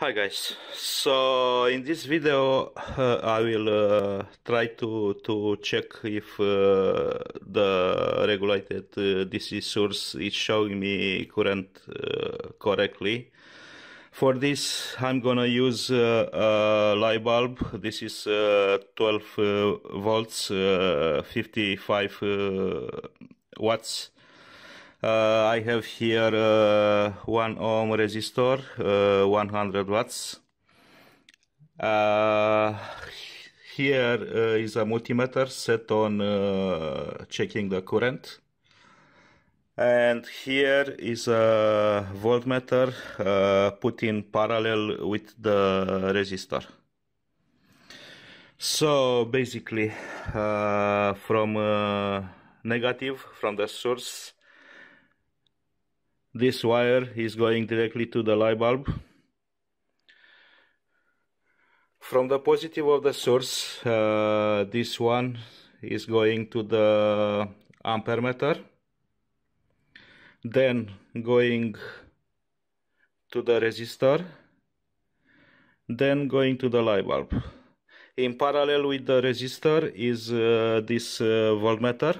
Hi guys, so in this video uh, I will uh, try to, to check if uh, the regulated uh, DC source is showing me current uh, correctly. For this I'm gonna use uh, a light bulb, this is 12 volts, 55 watts I have here uh, 1 ohm resistor, uh, 100 watts. Uh, here uh, is a multimeter set on uh, checking the current. And here is a voltmeter put in parallel with the resistor. So basically, from negative, from the source, this wire is going directly to the light bulb. From the positive of the source uh, this one is going to the ampere meter then going to the resistor then going to the light bulb. In parallel with the resistor is uh, this uh, voltmeter.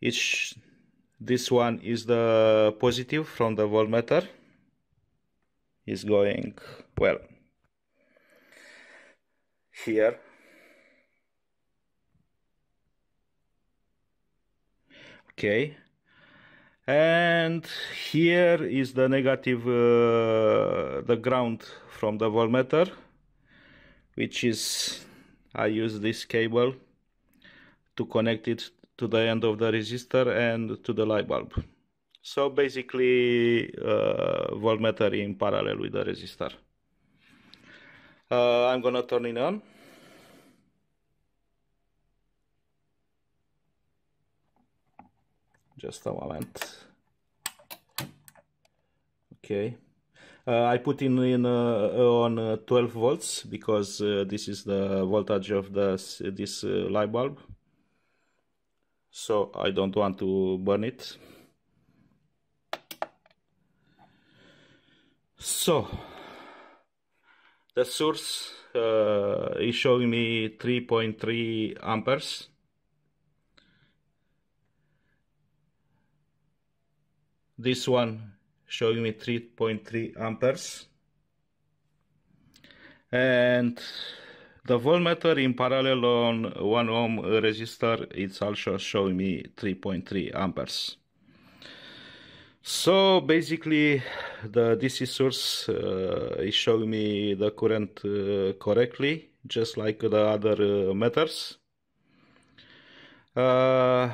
It's this one is the positive from the voltmeter is going well here. Okay. And here is the negative uh, the ground from the voltmeter which is I use this cable to connect it to the end of the resistor and to the light bulb. So basically uh, voltmeter in parallel with the resistor. Uh, I'm gonna turn it on. Just a moment. Okay. Uh, I put in, in uh, on uh, 12 volts because uh, this is the voltage of the this light bulb so I don't want to burn it. So the source uh, is showing me 3.3 amperes. This one showing me 3.3 amperes. And the voltmeter in parallel on 1 ohm resistor it's also showing me 3.3 amperes. So basically the DC source uh, is showing me the current uh, correctly just like the other uh, meters. Uh,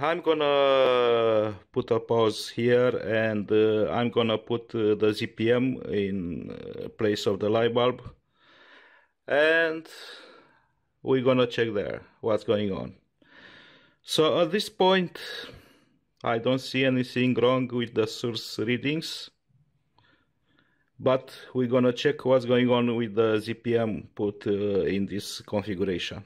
I'm gonna put a pause here and uh, I'm gonna put uh, the ZPM in place of the light bulb and we're gonna check there what's going on. So at this point I don't see anything wrong with the source readings but we're gonna check what's going on with the ZPM put uh, in this configuration.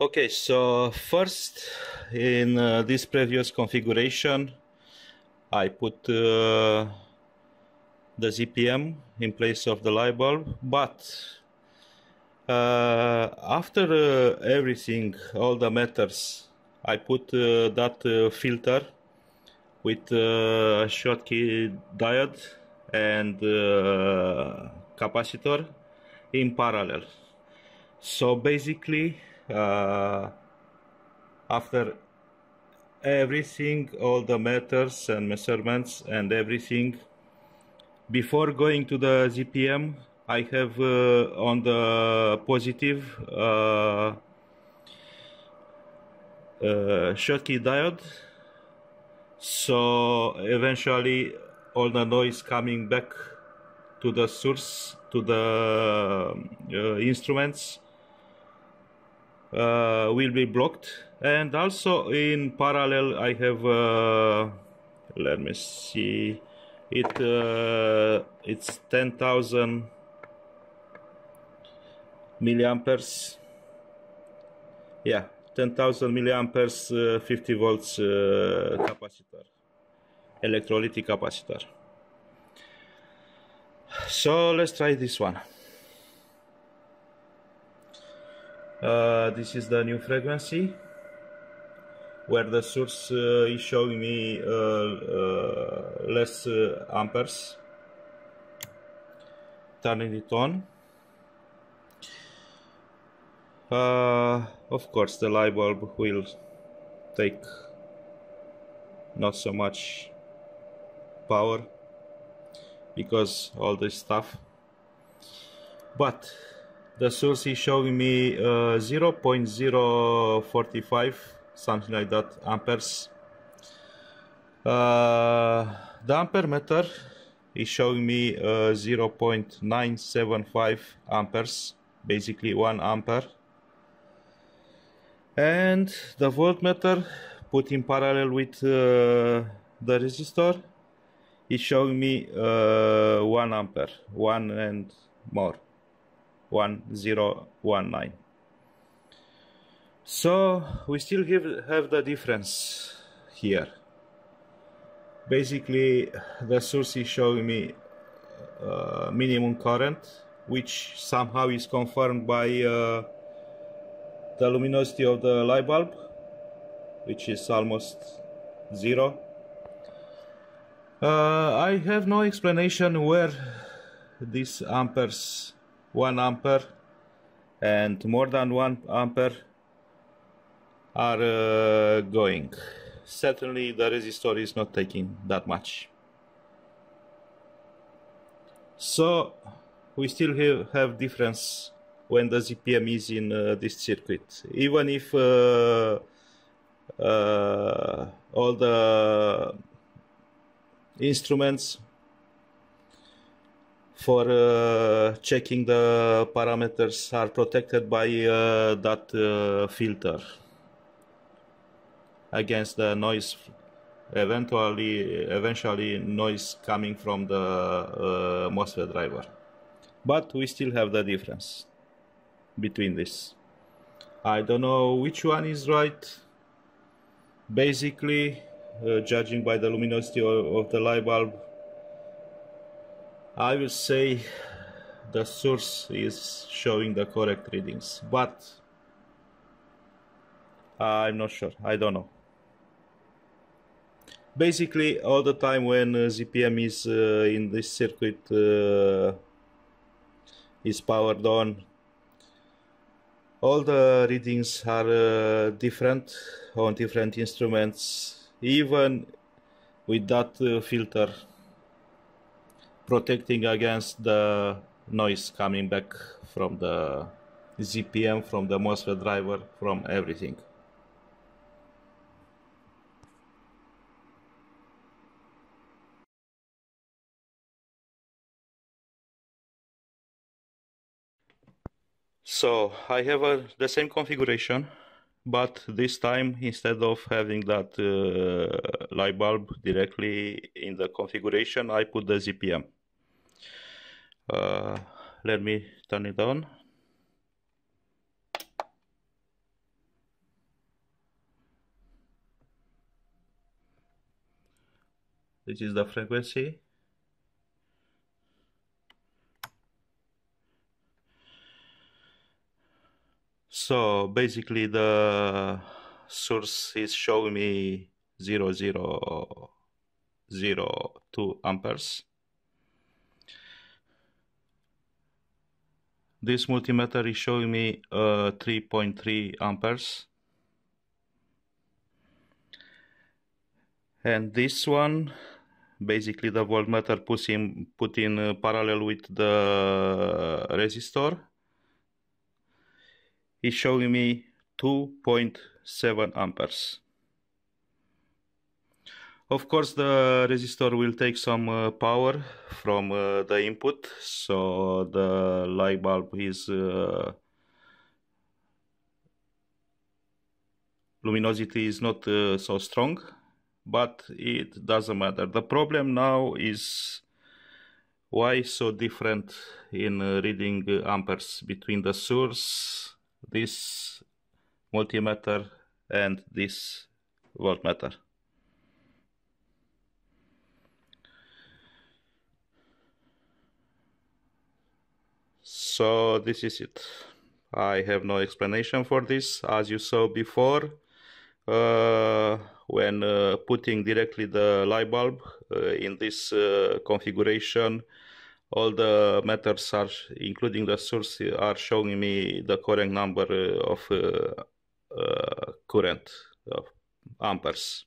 Okay, so first in uh, this previous configuration I put uh, the ZPM in place of the light bulb but uh, after uh, everything all the matters, I put uh, that uh, filter with a Schottky diode and capacitor in parallel. So basically uh, after everything all the meters and measurements and everything. Before going to the ZPM I have uh, on the positive uh, uh, Schottky diode. So eventually all the noise coming back to the source to the uh, instruments will be blocked and also in parallel I have uh, let me see it uh, it's 10,000 milliamperes yeah 10,000 milliamperes, uh, 50 volts uh, capacitor, electrolytic capacitor. So let's try this one. Uh, this is the new frequency where the source uh, is showing me uh, uh, less amperes. Turning it on. Uh, of course the light bulb will take not so much power because all this stuff. But the source is showing me uh, 0.045 something like that amperes. Uh, the ampere meter is showing me uh, 0.975 amperes basically 1 ampere. And the voltmeter put in parallel with uh, the resistor is showing me uh, 1 ampere 1 and more 1019 so we still give, have the difference here. Basically the source is showing me uh, minimum current which somehow is confirmed by uh, the luminosity of the light bulb which is almost zero. Uh, I have no explanation where these amperes 1 ampere and more than 1 ampere are uh, going certainly the resistor is not taking that much. So we still have, have difference when the ZPM is in uh, this circuit. Even if uh, uh, all the instruments for uh, checking the parameters are protected by uh, that uh, filter against the noise eventually eventually noise coming from the uh, MOSFET driver. But we still have the difference between this. I don't know which one is right. Basically uh, judging by the luminosity of, of the light bulb I will say the source is showing the correct readings but I'm not sure. I don't know. Basically all the time when uh, ZPM is uh, in this circuit uh, is powered on all the readings are uh, different on different instruments even with that uh, filter protecting against the noise coming back from the ZPM from the MOSFET driver from everything So I have a, the same configuration, but this time instead of having that uh, light bulb directly in the configuration, I put the ZPM. Uh, let me turn it on. This is the frequency So basically the source is showing me 0, 0, 0 2 amperes. This multimeter is showing me uh, 3.3 amperes. And this one, basically the voltmeter puts in, put in uh, parallel with the resistor is showing me 2.7 amperes. Of course the resistor will take some uh, power from uh, the input so the light bulb is uh, luminosity is not uh, so strong but it doesn't matter. The problem now is why so different in uh, reading amperes between the source this multimeter and this voltmeter. So this is it. I have no explanation for this. As you saw before, uh, when uh, putting directly the light bulb uh, in this uh, configuration, all the meters are, including the source, are showing me the correct number uh, of uh, current of amperes.